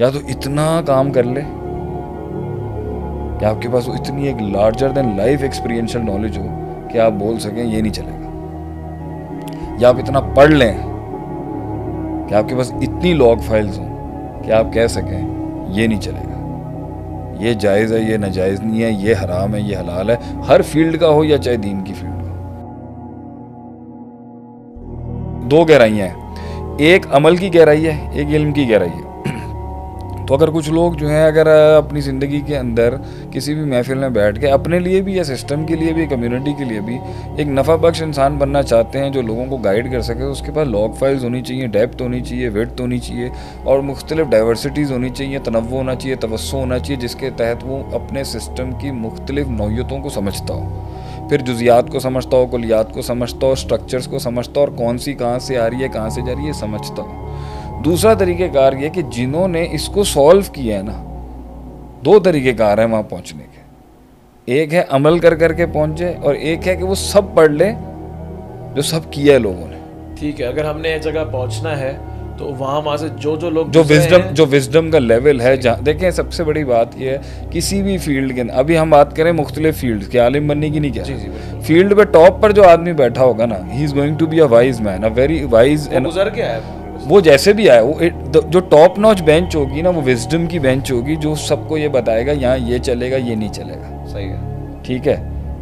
या तो इतना काम कर ले कि आपके पास इतनी एक larger than life experiential knowledge हो कि आप बोल सकें, ये नहीं चलेगा. या आप इतना पढ़ लें कि आपके पास इतनी लॉग फाइल्स हों कि आप कह सकें, ये नहीं चलेगा। ये जायज़ है, ये नाजायज़ नहीं है, ये हराम है, ये हलाल है। हर फ़ील्ड का हो या चाहे दीन की फ़ील्ड का दो गहराइयाँ हैं। एक अमल की गहराई है, एक इल्म की गहराई है। तो अगर कुछ लोग जो हैं अगर अपनी ज़िंदगी के अंदर किसी भी महफिल में बैठ के अपने लिए भी या सिस्टम के लिए भी, कम्युनिटी के लिए भी एक नफ़ा बख्श इंसान बनना चाहते हैं, जो लोगों को गाइड कर सके, उसके पास लॉग फाइल्स होनी चाहिए डेप्थ होनी चाहिए वेट होनी चाहिए और मुख्तलिफ़ डाइवर्सिटीज़ होनी चाहिए तनव होना चाहिए तवस्सो होना चाहिए, जिसके तहत वो अपने सिस्टम की मुख्तलिफ़ नौीयतों को समझता हो। फिर जुजियात को समझता हो, कुलियात को समझता हो स्ट्रक्चर्स को समझता हो और कौन सी कहाँ से आ रही है, कहाँ से जा रही है समझता हो। दूसरा तरीक़ेकार ये कि जिन्होंने इसको सॉल्व किया है ना दो तरीक़ेकार हैं वहाँ पहुँचने के। एक है अमल कर करके पहुँचे और एक है कि वो सब पढ़ ले जो सब किया है लोगों ने। ठीक है अगर हमने जगह पहुँचना है तो वहाँ वहाँ से जो जो लोग जो विजडम जो विजडम का लेवल है जहाँ देखें सबसे बड़ी बात यह है किसी भी फ़ील्ड के अभी हम बात करें मुख्तलिफ़ फ़ील्ड के आलिम बनने की नहीं क्या? जी जी फ़ील्ड पे टॉप पर जो आदमी बैठा होगा ना ही is going to be a wise man a very wise and गुजर के आया वो जैसे भी आए वो जो टॉप नॉच बेंच होगी ना वो विजडम की बेंच होगी जो सबको ये बताएगा यहाँ ये चलेगा ये नहीं चलेगा। सही है। ठीक है?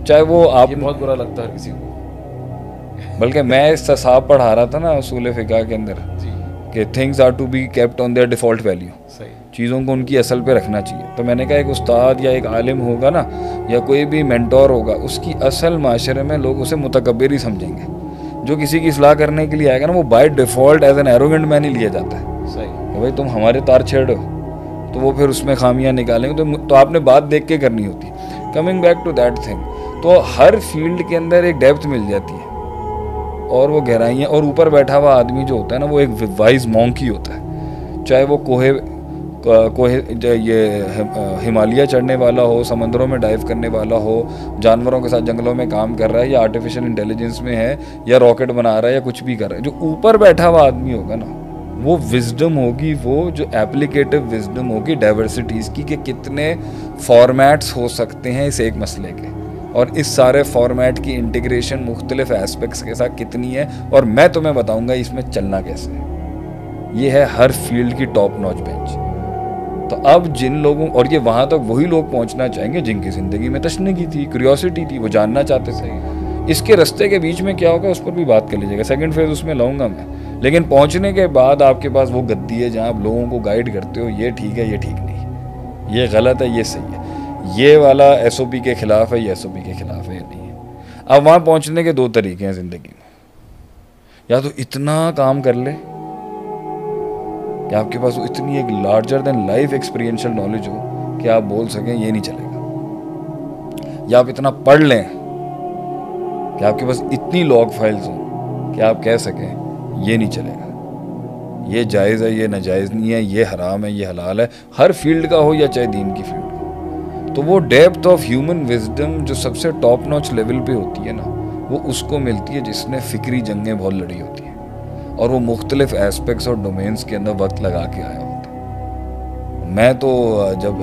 चाहे वो आप बहुत बुरा लगता है किसी को। बल्कि मैं साहब पढ़ा रहा था ना उसूल फ़िका के अंदर कि things are to be kept on their default value चीज़ों को उनकी असल पे रखना चाहिए। तो मैंने कहा एक उस्ताद या एक आलिम होगा ना या कोई भी मेंटोर होगा उसकी असल माशरे में लोग उसे मुतकबर ही समझेंगे। जो किसी की सलाह करने के लिए आएगा ना वो by default as an arrogant man ही लिया जाता है। सही। कि भाई तुम हमारे तार छेड़ो तो वो फिर उसमें खामियाँ निकालेंगे तो तो आपने बात देख के करनी होती है। Coming back to that thing तो हर फ़ील्ड के अंदर एक डेप्थ मिल जाती है और वो गहराइयाँ और ऊपर बैठा हुआ आदमी जो होता है ना वो एक वाइज मॉन्क ही होता है। चाहे वो कोहे कोई ये हिमालय चढ़ने वाला हो, समंदरों में डाइव करने वाला हो, जानवरों के साथ जंगलों में काम कर रहा है, या आर्टिफिशियल इंटेलिजेंस में है, या रॉकेट बना रहा है, या कुछ भी कर रहा है, जो ऊपर बैठा हुआ आदमी होगा ना, वो विजडम होगी, वो जो एप्लीकेटिव विजडम होगी डाइवर्सिटीज़ की, कि कितने फॉर्मेट्स हो सकते हैं इस एक मसले के, और इस सारे फॉर्मेट की इंटीग्रेशन मुख्तलिफ़ एस्पेक्ट्स के साथ कितनी है, और मैं तुम्हें बताऊँगा इसमें चलना कैसे है। ये है हर फ़ील्ड की टॉप नॉच बेंच तो अब जिन लोगों, और ये वहाँ तक वही लोग पहुँचना चाहेंगे जिनकी ज़िंदगी में तशनगी थी क्यूरियोसिटी थी, वो जानना चाहते थे। इसके रस्ते के बीच में क्या होगा, उस पर भी बात कर लीजिएगा। सेकंड फ़ेज़ उसमें लाऊँगा मैं। लेकिन पहुँचने के बाद आपके पास वो गद्दी है जहाँ आप लोगों को गाइड करते हो, ये ठीक है, ये ठीक नहीं ये गलत है, ये सही है। ये वाला एसओपी के ख़िलाफ़ है, ये एस के ख़िलाफ़ है, या नहीं है। अब वहाँ पहुँचने के दो तरीके हैं ज़िंदगी में। या तो इतना काम कर ले कि आपके पास इतनी एक larger than life experiential knowledge हो कि आप बोल सकें, ये नहीं चलेगा. या आप इतना पढ़ लें कि आपके पास इतनी लॉग फाइल्स हों कि आप कह सकें, ये नहीं चलेगा। ये जायज़ है, ये नाजायज़ नहीं है, ये हराम है, ये हलाल है। हर फ़ील्ड का हो या चाहे दीन की फ़ील्ड का तो वो डेप्थ ऑफ़ ह्यूमन विजडम जो सबसे टॉप नॉच लेवल पे होती है ना, वो उसको मिलती है जिसने फिक्री जंगें बहुत लड़ी होती हैं। और वो मुख्तलिफ़ एस्पेक्ट्स और डोमेन्स के अंदर वक्त लगा के आया होता। मैं तो जब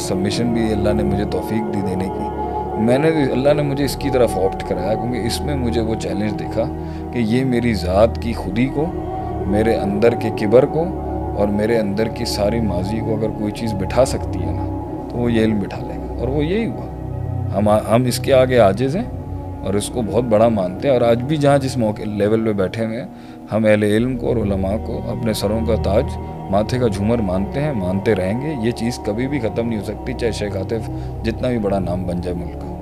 सबमिशन भी अल्लाह ने मुझे तोफ़ी दी देने की, मैंने अल्लाह ने मुझे इसकी तरफ़ ऑप्ट कराया क्योंकि इसमें मुझे वो चैलेंज देखा कि ये मेरी ज़ात की खुदी को, मेरे अंदर के किबर को और मेरे अंदर की सारी माजी को अगर कोई चीज़ बिठा सकती है ना तो वो ये बिठा लेगा। और वो यही हुआ। हम हम इसके आगे आजिज़ हैं। और इसको बहुत बड़ा मानते हैं। और आज भी जहाँ जिस मौके, लेवल पे बैठे हुए हम अहल इल्म को और उलमा को अपने सरों का ताज, माथे का झूमर मानते हैं, मानते रहेंगे। ये चीज़ कभी भी ख़त्म नहीं हो सकती, चाहे शेख आतिफ जितना भी बड़ा नाम बन जाए मुल्क का।